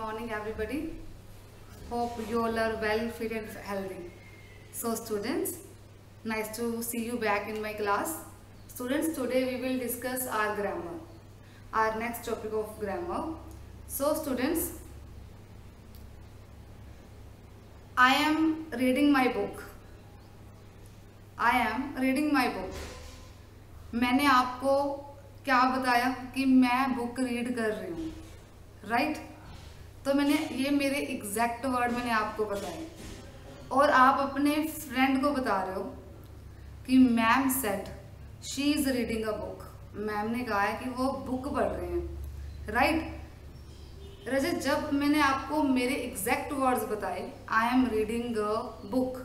morning everybody hope you all are well fit and healthy so students nice to see you back in my class students today we will discuss our grammar our next topic of grammar so students i am reading my book i am reading my book मैंने आपको क्या बताया कि मैं book read कर रही हूँ right तो मैंने ये मेरे एग्जैक्ट वर्ड मैंने आपको बताए। और आप अपने फ्रेंड को बता रहे हो कि ma'am said she is reading a book ma'am ने कहा है कि वो बुक पढ़ रहे हैं। राइट रजत, जब मैंने आपको मेरे एग्जैक्ट वर्ड्स बताए I am reading a book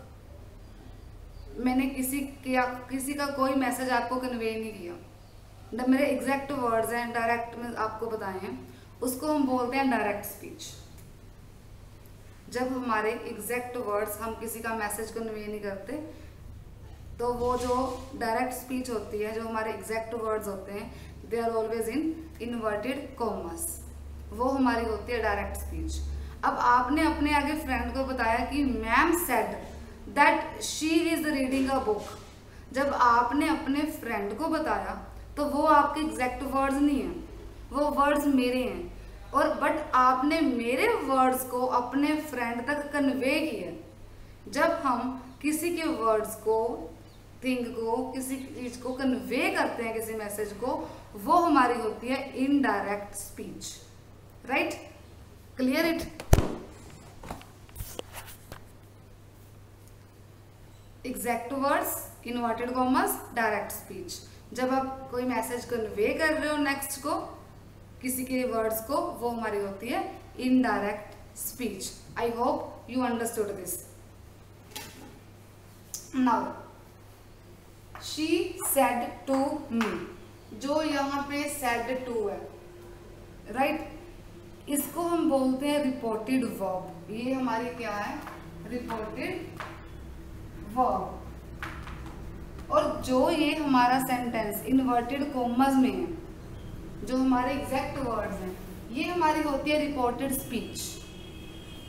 मैंने किसी क्या किसी का कोई मैसेज आपको कन्वे नहीं किया। मेरे एग्जैक्ट वर्ड्स हैं डायरेक्ट में आपको बताए हैं। उसको हम बोलते हैं डायरेक्ट स्पीच जब हमारे एग्जैक्ट वर्ड्स हम किसी का मैसेज कन्वे नहीं करते तो वो जो डायरेक्ट स्पीच होती है, जो हमारे एग्जैक्ट वर्ड्स होते हैं they are always in inverted commas वो हमारी होती है डायरेक्ट स्पीच अब आपने अपने आगे फ्रेंड को बताया कि ma'am said that she is reading a book जब आपने अपने फ्रेंड को बताया तो वो आपके एग्जैक्ट वर्ड्स नहीं हैं. वो वर्ड्स मेरे हैं. और बट आपने मेरे वर्ड्स को अपने फ्रेंड तक कन्वे किया। जब हम किसी के वर्ड्स को थिंग को, किसी चीज़ को कन्वे करते हैं, किसी मैसेज को, वो हमारी होती है indirect speech right clear it exact words inverted commas direct speech जब आप कोई मैसेज कन्वे कर रहे हो नेक्स्ट को किसी के वर्ड्स को वो हमारी होती है indirect speech I hope you understood this now she said to me जो यहाँ पे सेड टू है राइट right? इसको हम बोलते हैं रिपोर्टेड वर्ब ये हमारी क्या है? रिपोर्टेड वर्ब और जो ये हमारा सेंटेंस इन्वर्टेड कॉमर्स में है जो हमारे एग्जैक्ट वर्ड्स हैं। ये हमारी होती है रिपोर्टेड स्पीच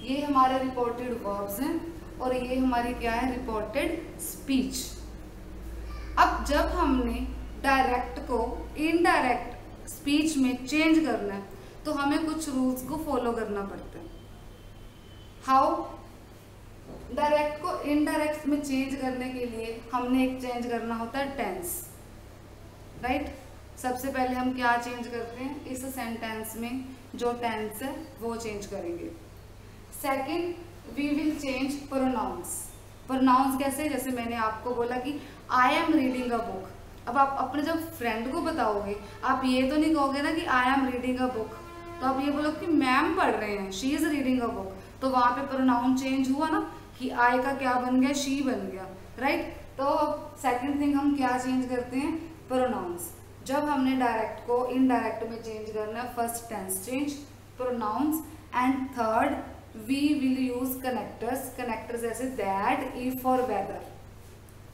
ये हमारे रिपोर्टेड वर्ब्स हैं और ये हमारी क्या है? रिपोर्टेड स्पीच अब जब हमने डायरेक्ट को इनडायरेक्ट स्पीच में चेंज करना है तो हमें कुछ रूल्स को फॉलो करना पड़ता है। हाउ डायरेक्ट को इनडायरेक्ट में चेंज करने के लिए हमने एक चेंज करना होता है टेंस राइट सबसे पहले हम क्या चेंज करते हैं? इस सेंटेंस में जो टेंस है, वो चेंज करेंगे। Second we will change pronouns pronouns कैसे? जैसे मैंने आपको बोला कि I am reading a book अब आप अपने जब फ्रेंड को बताओगे, आप ये तो नहीं कहोगे ना कि I am reading a book तो आप ये बोलो कि मैम पढ़ रहे हैं she is reading a book तो वहाँ पे प्रोनाउन चेंज हुआ ना, कि आई का क्या बन गया शी बन गया राइट तो सेकंड थिंग हम क्या चेंज करते हैं? प्रोनाउंस जब हमने डायरेक्ट को इनडायरेक्ट में चेंज करना है first tense change pronouns and third we will use connectors connectors जैसे दैट इफ़ और वेदर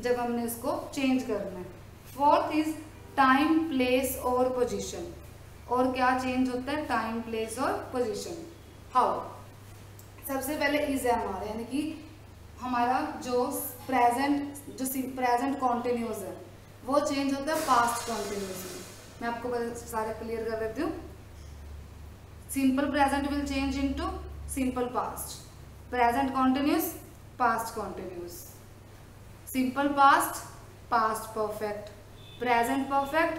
जब हमने इसको चेंज करना है। फोर्थ इज़ टाइम प्लेस और पोजिशन और क्या चेंज होता है? टाइम प्लेस और पोजिशन हाउ सबसे पहले इज़ है हमारे यानी कि हमारा जो प्रेजेंट जो प्रेजेंट कॉन्टिन्यूस है वो चेंज होता है पास्ट कॉन्टिन्यूस में मैं आपको सारे क्लियर कर देती हूँ. Simple present will change into simple past present continuous past continuous simple past past perfect present perfect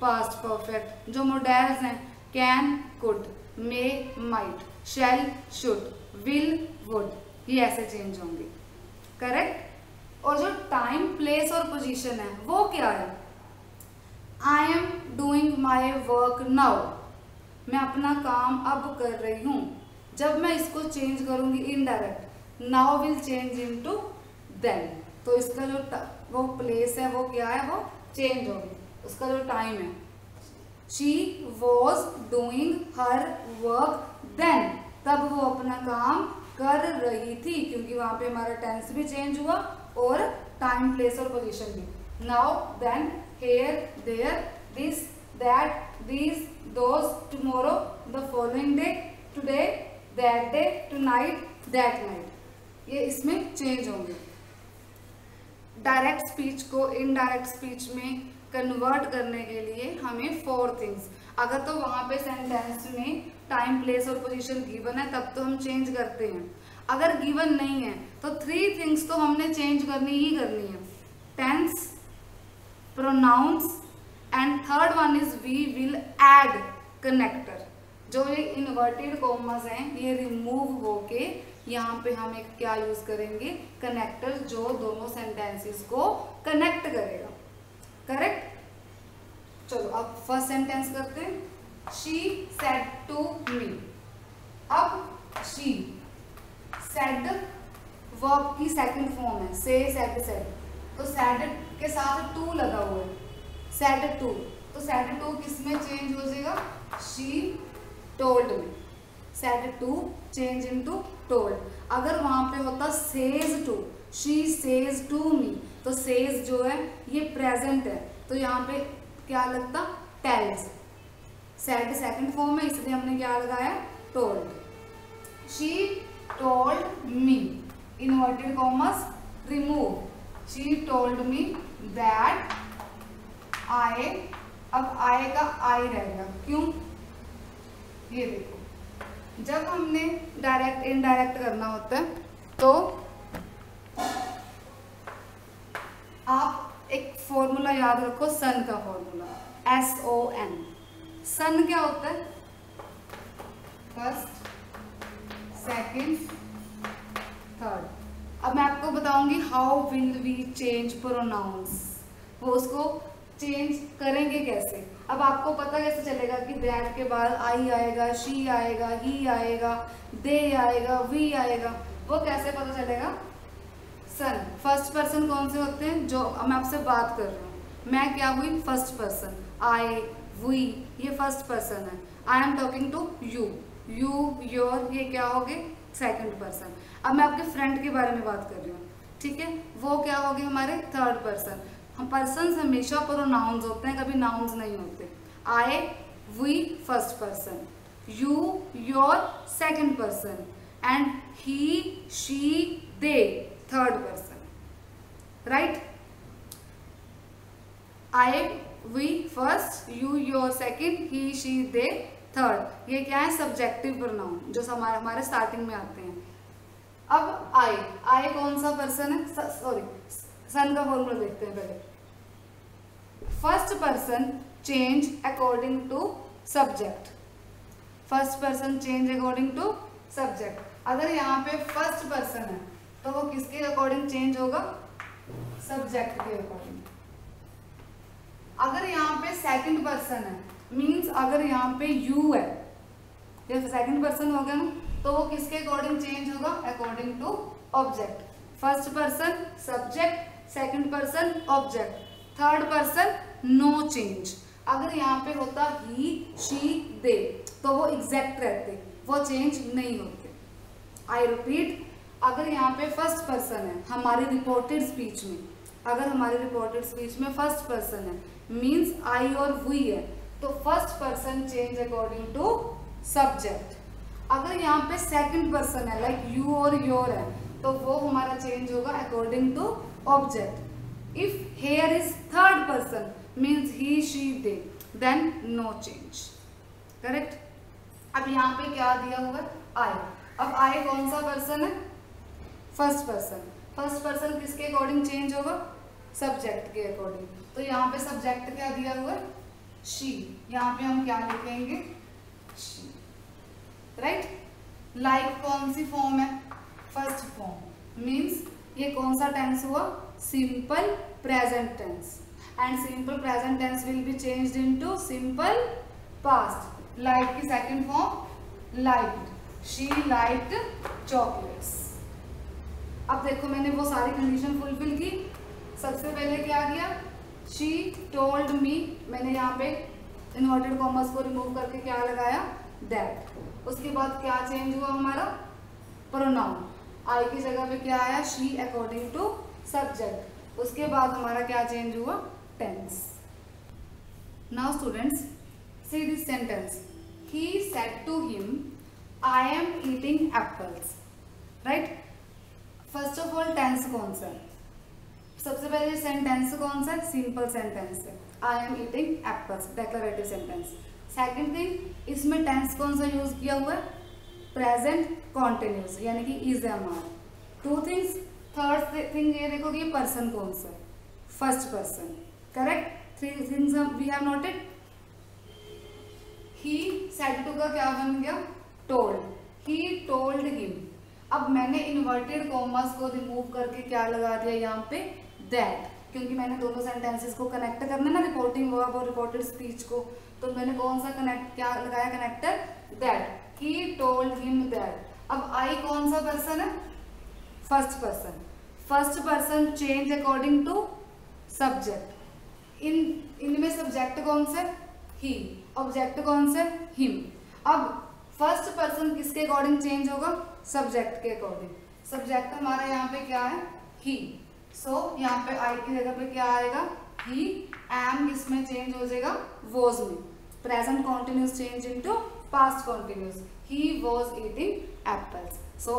past perfect जो मोडेल्स हैं can could may might shall should will would ये ऐसे चेंज होंगे. करेक्ट और जो टाइम प्लेस और position है, वो क्या है? I am doing my work now मैं अपना काम अब कर रही हूँ। जब मैं इसको चेंज करूँगी indirect now will change into then तो इसका जो वो प्लेस है, वो क्या है? वो चेंज होगी। उसका जो टाइम है। She was doing her work then तब वो अपना काम कर रही थी, क्योंकि वहाँ पे हमारा टेंस भी चेंज हुआ। और टाइम प्लेस और पोजीशन भी. Now then here there this that this those tomorrow the following day today that day tonight that night ये इसमें चेंज होंगे. डायरेक्ट स्पीच को इनडायरेक्ट स्पीच में कन्वर्ट करने के लिए हमें फोर थिंग्स अगर तो वहाँ पे सेंटेंस में टाइम प्लेस और पोजीशन गिवन है, तब तो हम चेंज करते हैं. अगर गिवन नहीं है तो थ्री थिंग्स तो हमने चेंज करनी ही करनी है। Tense pronouns and third one is we will add connector जो ये इन्वर्टेड कॉमर्स हैं, ये रिमूव होके यहाँ पे हम एक क्या यूज़ करेंगे? कनेक्टर जो दोनों सेंटेंसेस को कनेक्ट करेगा। करेक्ट चलो, अब फ़र्स्ट सेंटेंस करते हैं। शी सेड टू मी अब शी सेड वर्ब की सेकंड फॉर्म है. से सेड सेड तो सेड के साथ टू लगा हुआ है. सेड टू तो सेड टू किसमें चेंज हो जाएगा? She told me. Said to change into told अगर वहाँ पे होता says to she says to me तो सेज जो है, ये प्रेजेंट है. तो यहाँ पे क्या लगता? टेल्स सेड सेकंड फॉर्म है, इसलिए हमने क्या लगाया? Told she told me inverted commas remove she told me that I अब आए का आई रहेगा। क्यों? ये देखो। जब हमने डायरेक्ट इनडायरेक्ट करना होता है तो आप एक फॉर्मूला याद रखो सन का formula S O N SON क्या होता है? फ़र्स्ट सेकंड थर्ड अब मैं आपको बताऊँगी how will we change pronouns वो उसको चेंज करेंगे कैसे? अब आपको पता कैसे चलेगा कि दैट के बाद आई आएगा शी आएगा ही आएगा दे आएगा वी आएगा। वो कैसे पता चलेगा? सन फ़र्स्ट पर्सन कौन से होते हैं? जो मैं आपसे बात कर रही हूँ। मैं क्या हुई? फ़र्स्ट पर्सन आई वी ये फ़र्स्ट पर्सन है। I am talking to you you your ये क्या हो गए? सेकेंड पर्सन अब मैं आपके फ्रेंड के बारे में बात कर रही हूँ। ठीक है? वो क्या हो गए हमारे? थर्ड पर्सन हम पर्सन हमेशा प्रोनाउंस होते हैं, कभी नाउन्स नहीं होते। I we first person you your second person and he she they third person right I we first you your second he she they third ये क्या है? सब्जेक्टिव प्रोनाउन जो हमारे हमारे स्टार्टिंग में आते हैं। अब आई आई कौन सा पर्सन है? सॉरी सन का फॉर्मूला देखते हैं पहले। First person change according to subject first person change according to subject अगर यहाँ पे फ़र्स्ट पर्सन है तो वो किसके अकॉर्डिंग चेंज होगा? सब्जेक्ट के अकॉर्डिंग अगर यहाँ पे सेकंड पर्सन है मींस अगर यहाँ पे यू है या सेकंड पर्सन हो गया ना तो वो किसके अकॉर्डिंग चेंज होगा? According to object first person subject second person object third person no change अगर यहाँ पे होता ही शी दे तो वो एग्जैक्ट रहते. वो चेंज नहीं होते. आई रिपीट अगर यहाँ पे फ़र्स्ट पर्सन है, हमारी रिपोर्टेड स्पीच में, अगर हमारी रिपोर्टेड स्पीच में फ़र्स्ट पर्सन है मीन्स आई और वी है तो first person change according to subject अगर यहाँ पे सेकंड पर्सन है लाइक यू और योर है तो वो हमारा चेंज होगा according to object if here is third person means he she they then no change correct अब यहाँ पे क्या दिया हुआ आई अब आई कौन सा पर्सन है? फ़र्स्ट पर्सन फ़र्स्ट पर्सन किसके अकॉर्डिंग चेंज होगा? सब्जेक्ट के अकॉर्डिंग तो यहाँ पे सब्जेक्ट क्या दिया हुआ है? शी, यहाँ पे हम क्या लिखेंगे? शी। राइट लाइक कौन सी फॉर्म है? फ़र्स्ट फॉर्म मीन्स ये कौन सा टेंस हुआ? Simple present tense and simple present tense will be changed into simple past like की second form like she like chocolates अब देखो मैंने वो सारी कंडीशन फुलफिल की। सबसे पहले क्या किया शी टोल्ड मी मैंने यहाँ पे इन्वर्टेड कॉमर्स को रिमूव करके क्या लगाया? दैट उसके बाद क्या चेंज हुआ हमारा? प्रोनाउन आई की जगह पे क्या आया? शी अकॉर्डिंग टू सब्जेक्ट उसके बाद हमारा क्या चेंज हुआ? Tense now students see this sentence he said to him I am eating apples right first of all tense कौन सा सबसे पहले सेंटेंस कौन सा सिंपल सेंटेंस है। I am eating apples declarative sentence second thing इसमें tense कौन सा यूज़ किया हुआ है? प्रेजेंट कॉन्टिन्यूस यानी कि is am are two things third thing ये देखो कि ये पर्सन कौन सा है? First person correct three things we have noted he said to का क्या बन गया? टोल्ड ही टोल्ड हिम अब मैंने इन्वर्टेड कॉमर्स को रिमूव करके क्या लगा दिया यहाँ पे? दैट क्योंकि मैंने दोनों सेंटेंसेस को कनेक्ट करना ना रिपोर्टिंग वर्ब और रिपोर्टेड स्पीच को तो मैंने कौन सा कनेक्ट क्या लगाया connector that he told him that अब आई कौन सा पर्सन है? First person first person change according to subject इन, इनमें सब्जेक्ट कौन से? ही ऑब्जेक्ट कौन से? हिम अब फ़र्स्ट पर्सन किसके अकॉर्डिंग चेंज होगा? सब्जेक्ट के अकॉर्डिंग सब्जेक्ट हमारा यहाँ पे क्या है? ही सो so, यहाँ पे आई की जगह पे क्या आएगा? ही एम इसमें चेंज हो जाएगा? वॉज़ में। Present continuous change into past continuous he was eating apples so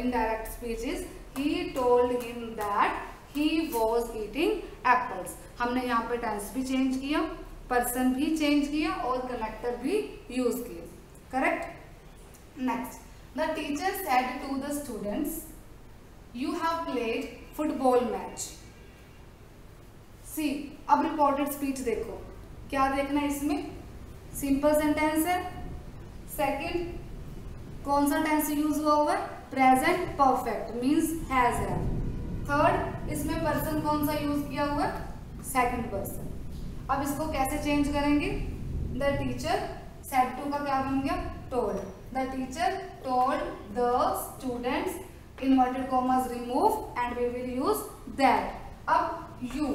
indirect speech is he told him that he was eating apples हमने यहाँ पे टेंस भी चेंज किया पर्सन भी चेंज किया और कनेक्टर भी यूज़ किया। Correct next the teacher said to the students you have played football match. See अब रिपोर्टेड स्पीच देखो। क्या देखना है इसमें? सिंपल सेंटेंस है। सेकंड कौन सा टेंस यूज़ हुआ हुआ है? प्रेजेंट परफेक्ट मींस हैज़ है। थर्ड इसमें पर्सन कौन सा यूज़ किया हुआ है? सेकंड पर्सन अब इसको कैसे चेंज करेंगे? द टीचर सेट टू का क्या बन गया? Told the teacher told the students inverted commas remove and we will use that. अब you.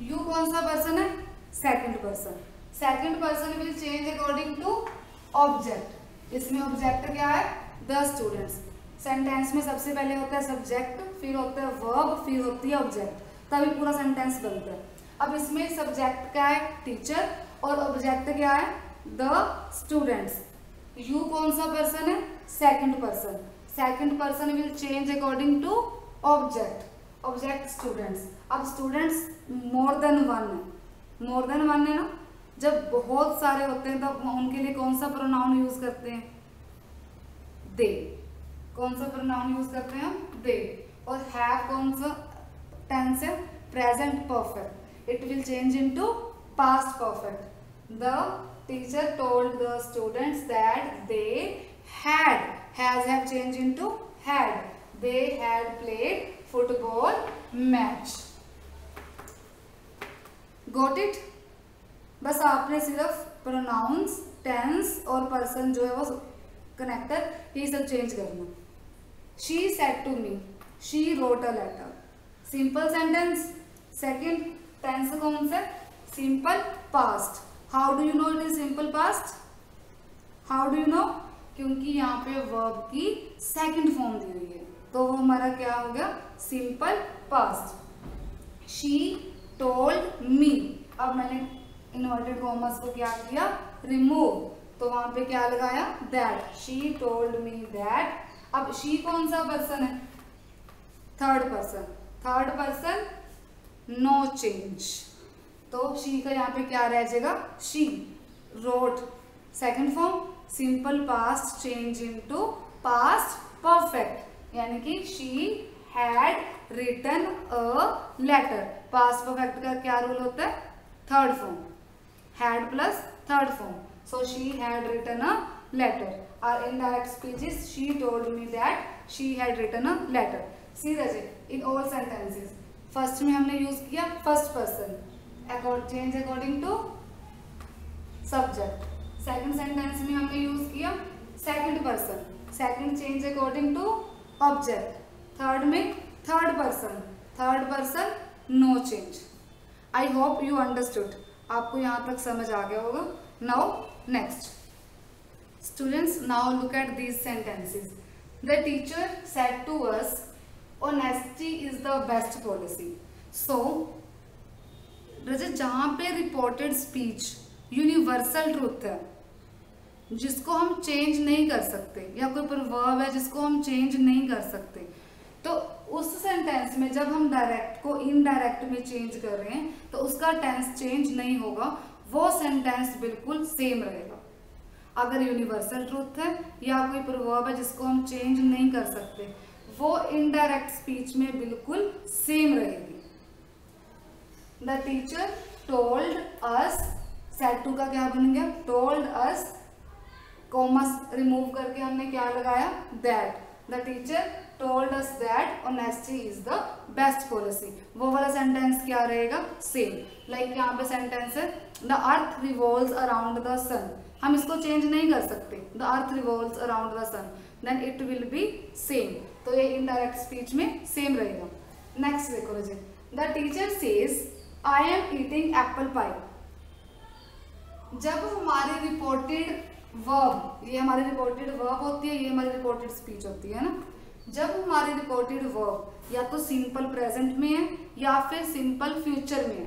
You कौन सा पर्सन है? Second person second person will change according to object इसमें ऑब्जेक्ट क्या है? द स्टूडेंट्स सेंटेंस में सबसे पहले होता है सब्जेक्ट फिर होता है वर्ब फिर होती है ऑब्जेक्ट तभी पूरा सेंटेंस बनता है। अब इसमें सब्जेक्ट क्या है? टीचर और ऑब्जेक्ट क्या है? द स्टूडेंट्स यू कौन सा पर्सन है? Second person second person will change according to object object students अब स्टूडेंट्स मोर देन वन है मोर देन वन है ना? जब बहुत सारे होते हैं, तब उनके लिए कौन सा प्रोनाउन यूज़ करते हैं? दे कौन सा प्रोनाउन यूज़ करते हैं दे और हैव कौन सा? टेंस है? Present perfect it will change into past perfect the teacher told the students that they had has have changed into had. They had played football match. Got it? बस आपने सिर्फ़ pronounce tense और person जो है वो connector ये सब change करना। She said to me she wrote a letter simple sentence second tense कौन सा simple past how do you know it is simple past how do you know क्योंकि यहाँ पे वर्ब की सेकंड फॉर्म दी हुई है। तो वो हमारा क्या हो गया? Simple past she told me अब मैंने इन्वर्टेड कॉमर्स को क्या किया? रिमूव तो वहाँ पे क्या लगाया? That she told me that अब शी कौन सा पर्सन है? Third person third person no change तो शी का यहाँ पे क्या रह जाएगा? She wrote second form simple past change into past perfect यानी कि she had written a letter past perfect का क्या रूल होता है? Third form had plus third form so she had written a letter और indirect speeches she told me that she had written a letter see these in all sentences first में हमने use किया first person change according to subject second sentence में हमने use किया second person second change according to object third में third person third person no change I hope you understood आपको यहाँ तक समझ आ गया होगा। Now next students now look at these sentences the teacher said to us honesty is the best policy so Rajat जहाँ पे रिपोर्टेड स्पीच यूनिवर्सल ट्रूथ है जिसको हम चेंज नहीं कर सकते, या कोई प्रवर्ब है जिसको हम चेंज नहीं कर सकते। तो उस सेंटेंस में जब हम डायरेक्ट को इनडायरेक्ट में चेंज कर रहे हैं तो उसका टेंस चेंज नहीं होगा, वो सेंटेंस बिल्कुल सेम रहेगा। अगर यूनिवर्सल ट्रूथ है, या कोई प्रवर्ब है जिसको हम चेंज नहीं कर सकते, वो इनडायरेक्ट स्पीच में बिल्कुल सेम रहेगी। The teacher told us said to का क्या बन गया? टोल्ड अस कॉमर्स रिमूव करके हमने क्या लगाया? That the teacher told us that honesty is the best policy वो वाला सेंटेंस क्या रहेगा? सेम लाइक यहाँ पे सेंटेंस है the earth revolve around the sun हम इसको चेंज नहीं कर सकते. The earth revolve around the sun then it will be same तो ये इनडायरेक्ट स्पीच में सेम रहेगा. नेक्स्ट देखो मुझे. The teacher says I am eating apple pie जब हमारी रिपोर्टेड वर्ब ये हमारी रिपोर्टेड वर्ब होती है, ये हमारी रिपोर्टेड स्पीच होती है ना? जब हमारी रिपोर्टेड वर्ब या तो सिंपल प्रेजेंट में है या फिर सिंपल फ्यूचर में है।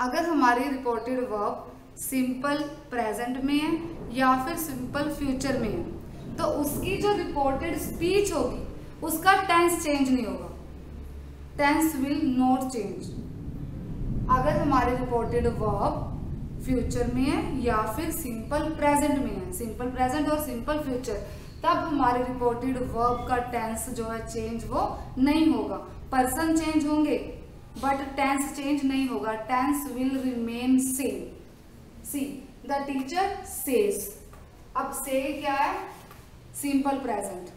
अगर हमारी रिपोर्टेड वर्ब सिंपल प्रेजेंट में है या फिर सिंपल फ्यूचर में है तो उसकी जो रिपोर्टेड स्पीच होगी, उसका टेंस चेंज नहीं होगा। टेंस विल नॉट चेंज अगर हमारी रिपोर्टेड वर्ब फ्यूचर में है या फिर सिंपल प्रेजेंट में है? सिंपल प्रेजेंट और सिंपल फ्यूचर। तब हमारे रिपोर्टेड वर्ब का टेंस जो है चेंज वो नहीं होगा। पर्सन चेंज होंगे बट टेंस चेंज नहीं होगा। Tense will remain same see the teacher says अब से क्या है? सिंपल प्रेजेंट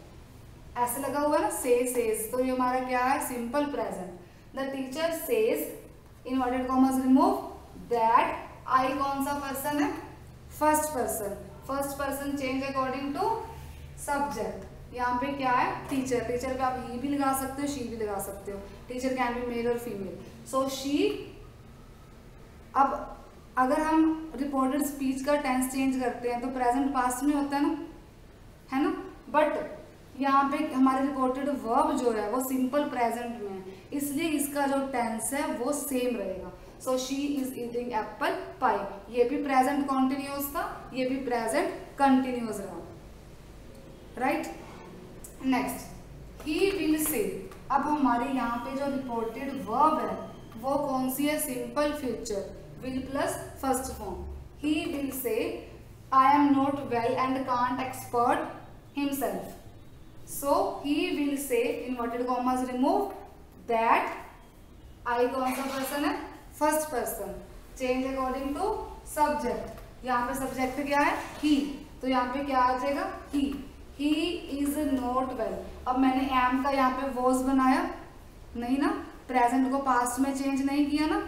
ऐसे लगा हुआ ना से सेज तो ये हमारा क्या है? Simple present the teacher says inverted commas remove that I कौन सा पर्सन है? First person first person change according to subject यहाँ पे क्या है? टीचर टीचर पे आप ही भी लगा सकते हो शी भी लगा सकते हो. टीचर कैन बी मेल और फीमेल सो शी अब अगर हम रिपोर्टेड स्पीच का टेंस चेंज करते हैं तो प्रेजेंट पास्ट में होता है ना? है ना? बट यहाँ पे हमारे रिपोर्टेड वर्ब जो है, वो सिंपल प्रेजेंट में है. इसलिए इसका जो टेंस है, वो सेम रहेगा. So she is eating apple pie ये भी प्रेजेंट कॉन्टिन्यूस था, ये भी प्रेजेंट कंटिन्यूस रहा। Right next he will say अब हमारे यहाँ पे जो रिपोर्टेड वर्ब है, वो कौन सी है? Simple future will plus first form he will say I am not well and can't expert himself so he will say inverted commas remove that I कौन सा पर्सन है? First person change according to subject यहाँ पे subject क्या है? ही तो यहाँ पे क्या आ जाएगा? He he is not well अब मैंने एम का यहाँ पे वॉज़ बनाया। नहीं ना? प्रेजेंट को पास्ट में चेंज नहीं किया ना?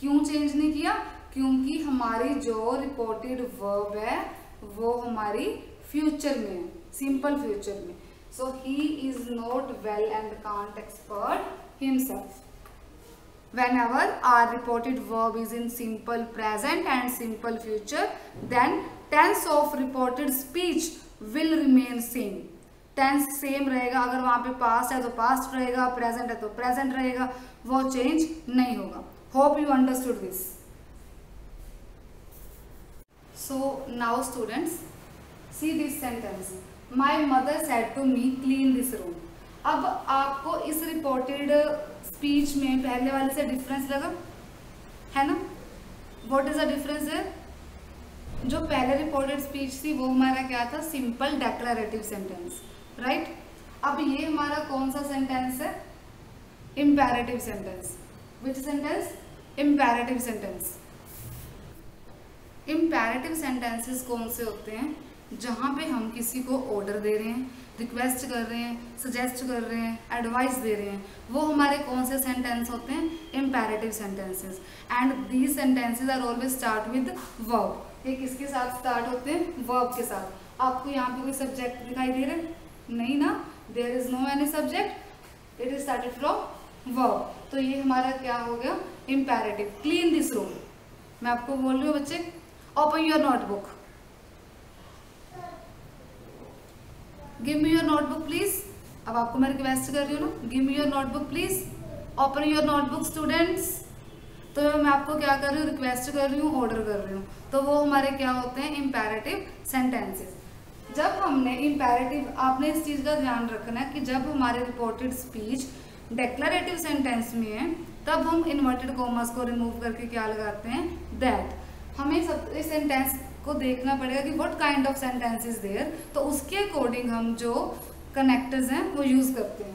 क्यों चेंज नहीं किया? क्योंकि हमारी जो रिपोर्टेड वर्ब है, वो हमारी फ्यूचर में है। सिंपल फ्यूचर में। So he is not well and can't expert himself whenever our reported verb is in simple present and simple future, then tense of reported speech will remain same. Tense same रहेगा। अगर वहाँ पे past है तो past रहेगा present है तो present रहेगा। वो चेंज नहीं होगा। Hope you understood this so now students see this sentence my mother said to me clean this room अब आपको इस रिपोर्टेड स्पीच में पहले वाले से डिफरेंस लगा, है ना? वॉट इज़ द डिफरेंस है? जो पहले रिपोर्टेड स्पीच थी, वो हमारा क्या था? सिंपल डेक्लरेटिव सेंटेंस राइट अब ये हमारा कौन सा सेंटेंस है? Imperative sentence which sentence imperative sentence imperative sentences कौन से होते हैं? जहाँ पे हम किसी को ऑर्डर दे रहे हैं रिक्वेस्ट कर रहे हैं सजेस्ट कर रहे हैं एडवाइस दे रहे हैं। वो हमारे कौन से सेंटेंस होते हैं? Imperative sentences and these sentences are always start with verb ये किसके साथ स्टार्ट होते हैं? वर्ब के साथ. आपको यहाँ पे कोई सब्जेक्ट दिखाई दे रहे नहीं ना? There is no any subject it is started from verb तो ये हमारा क्या हो गया? इम्पेरेटिव क्लीन दिस रूम मैं आपको बोल रही हूँ बच्चे open your notebook give me your notebook please अब आपको मैं रिक्वेस्ट कर रही हूँ ना। Give me your notebook please open your notebook students तो मैं आपको क्या कर रही हूँ? रिक्वेस्ट कर रही हूँ ऑर्डर कर रही हूँ। तो वो हमारे क्या होते हैं? इम्पेरेटिव सेंटेंसेस जब हमने इम्पेरेटिव आपने इस चीज़ का ध्यान रखना है कि जब हमारे रिपोर्टेड स्पीच डेक्लरेटिव सेंटेंस में है, तब हम इन्वर्टेड कॉमर्स को रिमूव करके क्या लगाते हैं? दैट हमें सब इस सेंटेंस को देखना पड़ेगा कि what kind of sentence is there तो उसके अकॉर्डिंग हम जो कनेक्टर्स हैं, वो यूज़ करते हैं।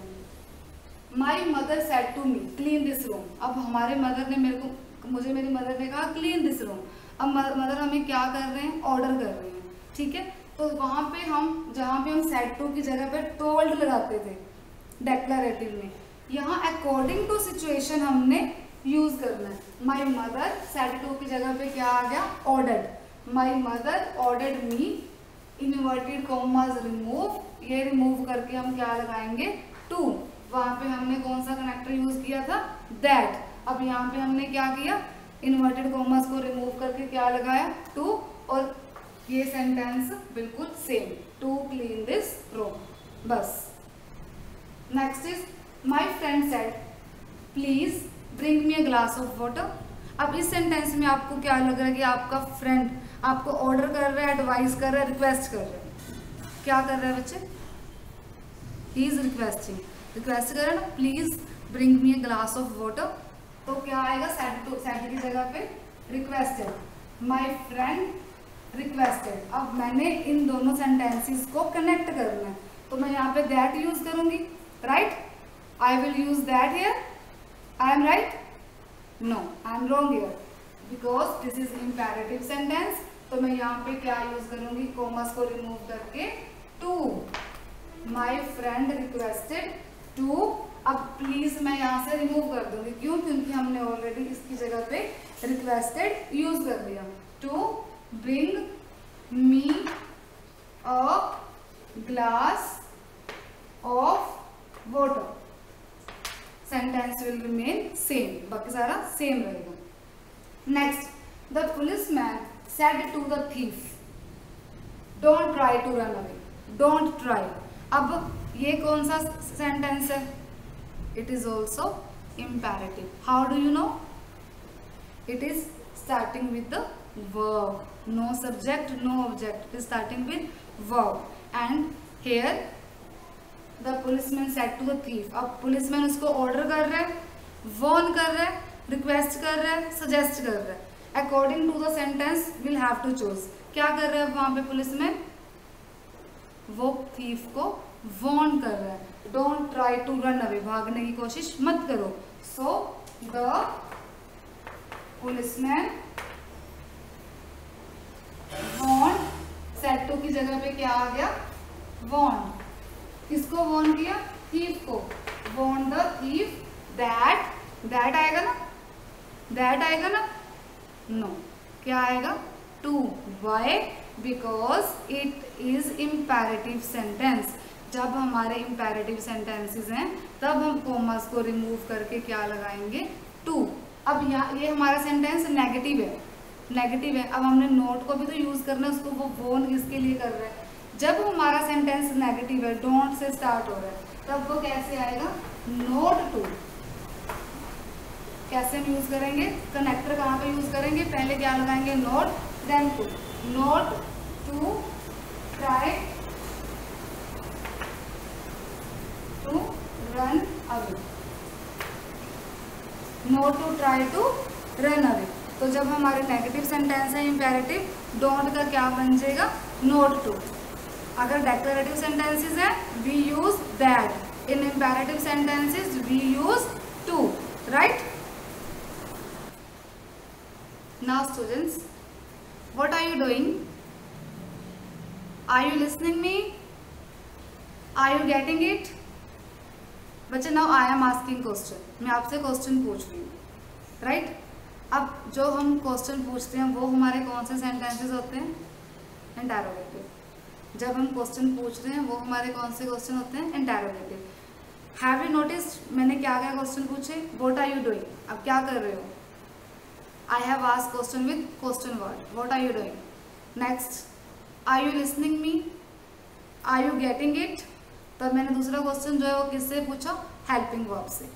My mother said to me clean this room अब हमारे मदर ने मेरे को, मुझे मेरी मदर ने कहा क्लीन दिस रूम अब मदर हमें क्या कर रहे हैं? ऑर्डर कर रहे हैं, ठीक है? तो वहाँ पे हम, जहाँ पे हम सेट टू की जगह पे टोल्ड लगाते थे डेक्लरेटिव में। यहाँ अकॉर्डिंग टू सिचुएशन हमने यूज़ करना है। माई मदर सेट टू की जगह पे क्या आ गया? Ordered my mother ordered me inverted commas remove ये रिमूव करके हम क्या लगाएँगे? टू वहाँ पे हमने कौन सा कनेक्टर यूज़ किया था? दैट अब यहाँ पे हमने क्या किया? इन्वर्टेड कॉमर्स को रिमूव करके क्या लगाया? टू और ये सेंटेंस बिल्कुल same to clean this room बस. Next is my friend said please drink me a glass of water अब इस सेंटेंस में आपको क्या लग रहा है कि आपका फ्रेंड आपको ऑर्डर कर रहा है एडवाइस कर रहा है रिक्वेस्ट कर रहा है? क्या कर रहा है बच्चे? ही इज़ रिक्वेस्टिंग रिक्वेस्ट करें ना? Please bring me a glass of water तो क्या आएगा? सेट टू सेट की जगह पे रिक्वेस्टेड माय फ्रेंड रिक्वेस्टेड अब मैंने इन दोनों सेंटेंसेस को कनेक्ट करना है। तो मैं यहाँ पे दैट यूज़ करूँगी right I will use that here I am right no I am wrong here because this is imperative sentence तो मैं यहाँ पे क्या यूज़ करूँगी? कॉमर्स को रिमूव करके to my friend requested to अब प्लीज़ मैं यहाँ से रिमूव कर दूँगी। क्यों? क्योंकि हमने ऑलरेडी इसकी जगह पे रिक्वेस्टेड यूज़ कर दिया। To bring me a glass of water sentence will remain same बाकी सारा सेम रहेगा the police man said to the thief don't try to run away don't try अब ये कौन सा सेंटेंस है it is also imperative how do you know it is starting with the verb no subject no object it is starting with verb and here the policeman said to thief अब police man उसको order कर रहा है Warne कर रहा है request कर रहा है सजेस्ट कर रहा है। According to the sentence will have to choose क्या कर रहा है वहाँ पे पुलिस मैन वो थीफ को वॉर्न कर रहा है। Don't try to run away भागने की कोशिश मत करो। So the policeman warned said to की जगह पे क्या आ गया? वॉन्ट किसको वॉन किया? थीफ को। Von the thief that that आएगा ना? दैट आएगा ना? No no. क्या आएगा? To why because it is imperative sentence जब हमारे इम्पेरेटिव सेंटेंसेस हैं, तब हम कॉमर्स को रिमूव करके क्या लगाएँगे? टू अब यहाँ, ये हमारा सेंटेंस नेगेटिव है। नेगेटिव है। अब हमने नोट को भी तो यूज़ करना है, उसको वो बोन किसके लिए कर रहे हैं? जब हमारा सेंटेंस नेगेटिव है डोंट से स्टार्ट हो रहा है, तब वो कैसे आएगा? नोट टू कैसे हम यूज़ करेंगे? कनेक्टर कहाँ पे यूज़ करेंगे? पहले क्या लगाएँगे? Not then to not to try to run away not to try to run away तो जब हमारे नेगेटिव सेंटेंस है इम्पेरेटिव डोंट का क्या बन जाएगा? नोट टू अगर डेक्लरेटिव सेंटेंसेस है we use that in imperative sentences we use to right now, students, what are you doing? Are you listening me? Are you getting it? बच्चे now I am asking question मैं आपसे question पूछ रही हूँ right अब जो हम question पूछते हैं, वो हमारे कौन से सेंटेंसेस होते हैं? इंटेरोगेटिव जब हम क्वेश्चन पूछ रहे हैं, वो हमारे कौन से क्वेश्चन होते हैं? इंटेरोगेटिव हैव यू नोटिस मैंने क्या क्या क्वेश्चन पूछे? वॉट आर यू डूइंग अब क्या कर रहे हो? I have ask question with question word what are you doing next are you listening me are you getting it तब मैंने दूसरा क्वेश्चन जो है, वो किससे पूछा? हेल्पिंग वर्ब से.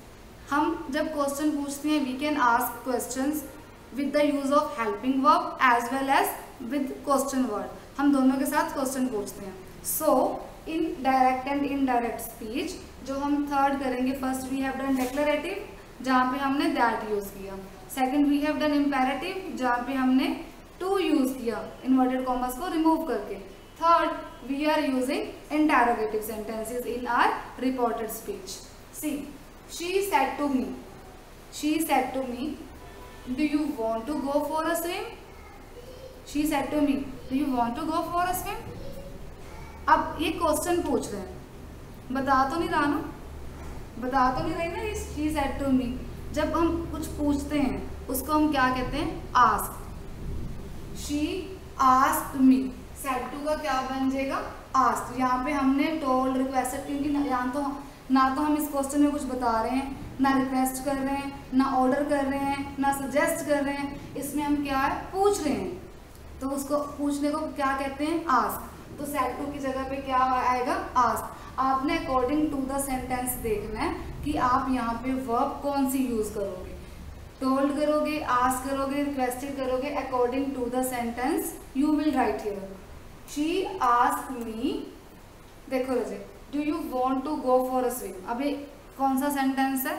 हम जब क्वेश्चन पूछते हैं we can ask question with the use of helping verb as well as with question word हम दोनों के साथ क्वेश्चन पूछते हैं। So in direct and indirect speech जो हम थर्ड करेंगे first we have done declarative जहाँ पे हमने दैट यूज़ किया। Second we have done imperative जहाँ पे हमने टू यूज़ किया इन्वर्टेड कॉमर्स को रिमूव करके। Third we are using interrogative sentences in our reported speech see she said to me she said to me do you want to go for a swim she said to me do you want to go for a swim अब ये question पूछ रहे हैं। बता तो नहीं रहा ना? बता तो नहीं रही ना शी सेड टू मी जब हम कुछ पूछते हैं, उसको हम क्या कहते हैं? Ask she ask me said to का क्या बन जाएगा? आस्क यहाँ पे हमने टोल रिक्वेस्टेड क्योंकि यहाँ तो ना तो हम इस क्वेश्चन में कुछ बता रहे हैं, ना रिक्वेस्ट कर रहे हैं, ना ऑर्डर कर रहे हैं, ना सजेस्ट कर रहे हैं। इसमें हम क्या है? पूछ रहे हैं। तो उसको पूछने को क्या कहते हैं? आस्क तो सेट टू की जगह पे क्या आएगा? आस्क आपने अकॉर्डिंग टू द सेंटेंस देखना है कि आप यहाँ पे वर्ब कौन सी यूज़ करोगे? टोल्ड करोगे आस्क करोगे रिक्वेस्टेड करोगे according to the sentence you will write here she ask me देखो रजे do you want to go for a swim अभी कौन सा सेंटेंस है?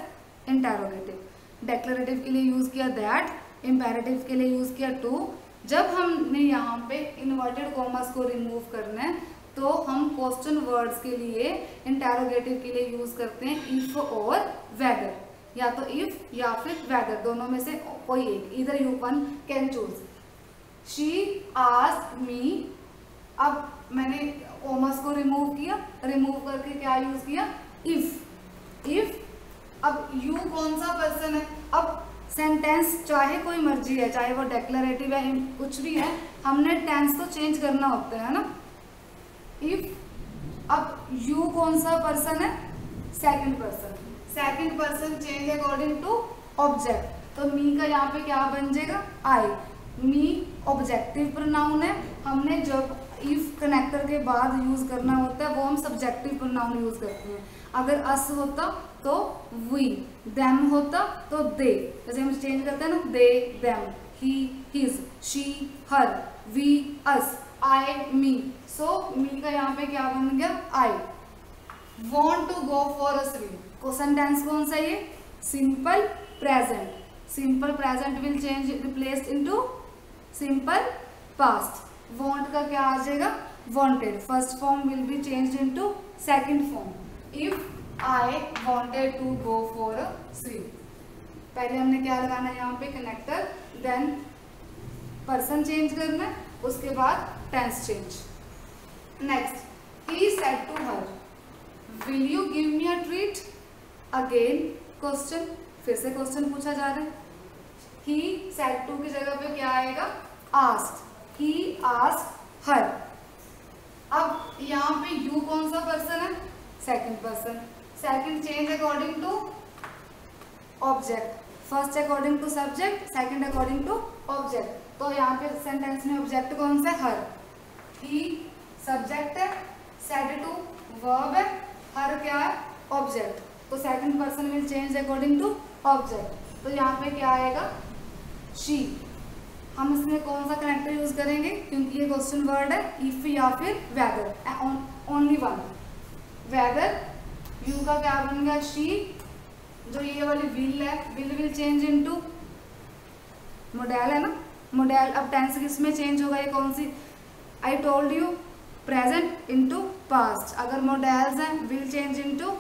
इंटेरोगेटिव डेक्लरेटिव के लिए यूज़ किया दैट इम्पेरेटिव के लिए यूज़ किया टू जब हमने यहाँ पे इन्वर्टेड कॉमर्स को रिमूव करना है तो हम क्वेश्चन वर्ड्स के लिए इंटेरोगेटिव के लिए यूज़ करते हैं इफ़ और वेदर या तो इफ़ या फिर वेदर दोनों में से कोई एक, इधर you one can choose she ask me अब मैंने ओमस को रिमूव किया रिमूव करके क्या यूज़ किया? इफ़ इफ़ अब यू कौन सा पर्सन है? अब सेंटेंस चाहे कोई मर्ज़ी है, चाहे वो डेक्लरेटिव है कुछ भी है, हमने टेंस को चेंज करना होता है ना? इफ़ अब यू कौन सा पर्सन है? Second person second person change according to object तो मी का यहाँ पे क्या बन जाएगा? आई मी ऑब्जेक्टिव प्रोनाउन है. हमने जब इफ़ कनेक्टर के बाद यूज़ करना होता है, वो हम सब्जेक्टिव प्रोनाउन यूज़ करते हैं। अगर अस होता तो वी देम होता तो दे जैसे हम चेंज करते हैं ना they them he his she her we us I me so me का यहाँ पे क्या बन गया? I want to go for a swim question tense कौन सा ये? Simple present simple present will change replaced into simple past want का क्या आ जाएगा? Wanted. First form will be changed into second form. If I wanted to go for a swim, पहले हमने क्या लगाना है यहाँ पे? कनेक्टर देन पर्सन चेंज करना है उसके बाद tense change next he said to her will you give me a treat again question फिर से क्वेश्चन पूछा जा रहा है. ही सेट टू की जगह पे क्या आएगा? आस्ट ही आस्क हर अब यहाँ पे यू कौन सा पर्सन है? Second person second change according to object first according to subject second according to object तो यहाँ पे सेंटेंस में ऑब्जेक्ट कौन सा? हर। ही सब्जेक्ट है सेड टू वर्ब है हर क्या? है ऑब्जेक्ट तो second person will change according to object तो यहाँ पे क्या आएगा? शी हम इसमें कौन सा कनेक्टर यूज़ करेंगे? क्योंकि ये क्वेश्चन वर्ड है इफ़ या फिर whether only one whether you का क्या बन गया? शी जो ये वाली विल है will will change into modal है ना? मोडेल अब टेंस किसमें चेंज होगा ये कौन सी? I told you present into past अगर मोडेल्स हैं will change into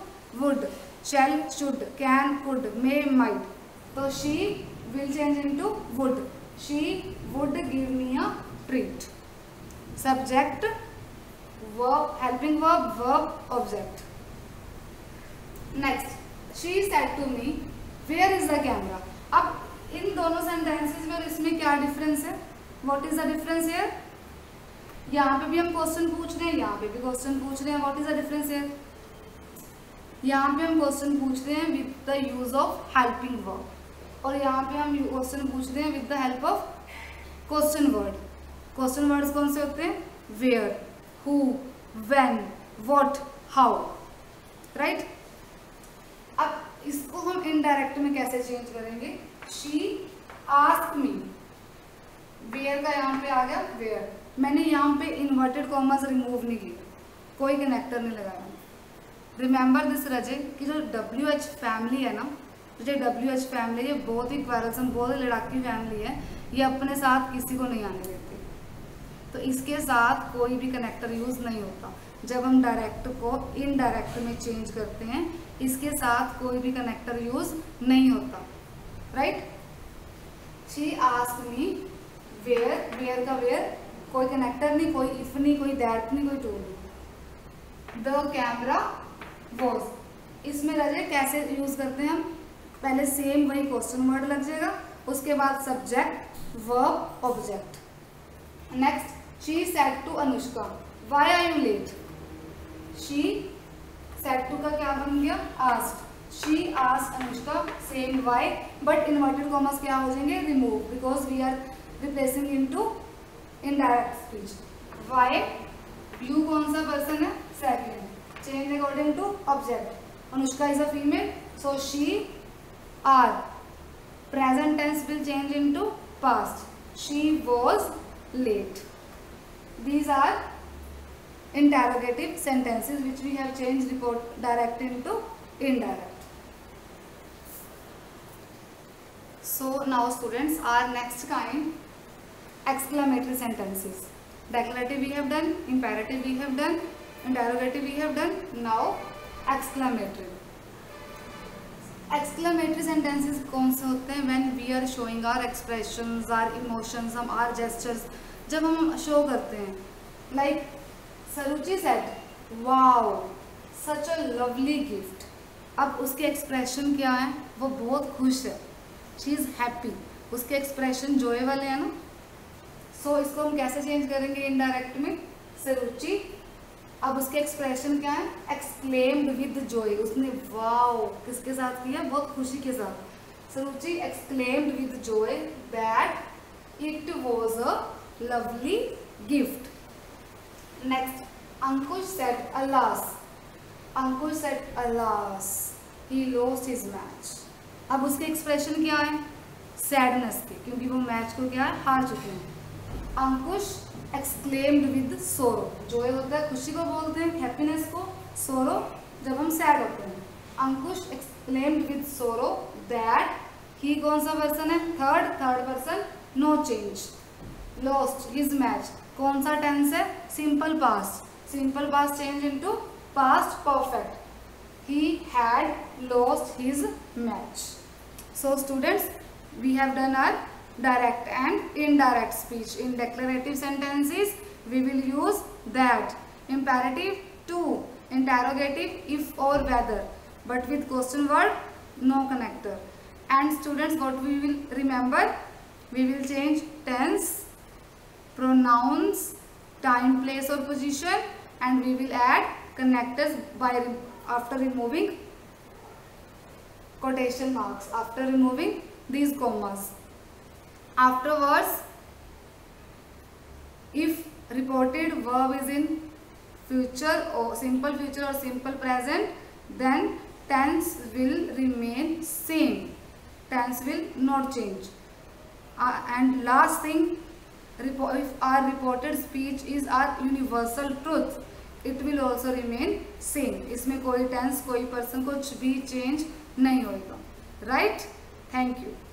would shall should can could may might तो she will change into would she would give me a treat. Subject verb, helping verb verb, object. Next, she said to me, where is the camera? अब इन दोनों में और इसमें क्या difference है? What is the difference here यहाँ पे भी हम क्वेश्चन पूछ रहे हैं, यहाँ पे भी क्वेश्चन पूछ रहे हैं what is the difference here यहाँ पे हम क्वेश्चन पूछ रहे हैं with the use of helping verb और यहाँ पे हम क्वेश्चन पूछ रहे हैं with the help of question word question words कौन से होते हैं? Where who when what how right अब इसको हम इनडायरेक्ट में कैसे चेंज करेंगे? शी आस्क मी वेयर का यहाँ पे आ गया? वेयर मैंने यहाँ पे इन्वर्टेड कॉमर्स रिमूव नहीं किया कोई कनेक्टर नहीं लगाया रिमेंबर दिस रजे कि जो डब्ल्यू एच फैमिली है ना, जो डब्ल्यू एच फैमिली है बहुत ही क्वारल्सम बहुत ही लड़ाकी फैमिली है, ये अपने साथ किसी को नहीं आने देती तो इसके साथ कोई भी कनेक्टर यूज़ नहीं होता। जब हम डायरेक्ट को इनडायरेक्ट में चेंज करते हैं, इसके साथ कोई भी कनेक्टर यूज़ नहीं होता। Right she ask me where where का वेयर कोई कनेक्टर नहीं, कोई इफ़ नहीं, कोई दैट नहीं, कोई टू नहीं द कैमरा वॉज़ इसमें रजे कैसे यूज़ करते हैं हम? पहले सेम वही क्वेश्चन वर्ड लग जाएगा, उसके बाद subject verb object next said to Anushka why are you late she said to का क्या बन गया asked she asked Anushka same why but inverted commas क्या हो जाएँगे remove because we are replacing into indirect speech why you कौन सा person है? Second change according to object Anushka is a female so she are present tense will change into past. She was late. these are interrogative sentences which we have changed report direct into indirect so now students our next kind exclamatory sentences declarative we have done imperative we have done interrogative we have done now exclamatory exclamatory sentences कौन से होते हैं when we are showing are expressions are emotions हम are gestures जब हम show करते हैं like Saruchi said wow such a lovely gift अब उसके एक्सप्रेशन क्या है? वो बहुत खुश है। शी इज़ हैप्पी उसके एक्सप्रेशन जोए वाले हैं ना? सो so, इसको हम कैसे चेंज करेंगे इनडायरेक्ट में? सरुचि अब उसके एक्सप्रेशन क्या है? एक्सक्लेम्ड विद जॉय उसने वाओ किसके साथ किया? बहुत खुशी के साथ। Saruchi exclaimed with joy that it was a lovely gift next Ankush sat alas Ankush sat alas he lost his match अब उसके एक्सप्रेशन क्या है? सैडनेस के, क्योंकि वो मैच को क्या है? हार चुके हैं। अंकुश एक्सक्लेम्ड विद सोरो जो ये होता है, खुशी को बोलते हैं हैप्पीनेस को सोरो जब हम सैड होते हैं। Ankush exclaimed with sorrow that he कौन सा पर्सन है? Third third person no change lost his match कौन सा टेंस है simple past simple past change into past perfect he had lost his match so students we have done are direct and indirect speech. In declarative sentences, we will use that. Imperative to, interrogative if or whether. But with question word, no connector. And students, what we will remember? We will change tense, pronouns, time, place or position and we will add connectors by after removing quotation marks, after removing these commas. Afterwards, if reported verb is in future or simple future or simple present, then tense will remain same. Tense will not change. Uh, and last thing, if our reported speech is our universal truth, it will also remain same. इसमें कोई tense, कोई person कुछ भी change नहीं होगा. Right? Thank you.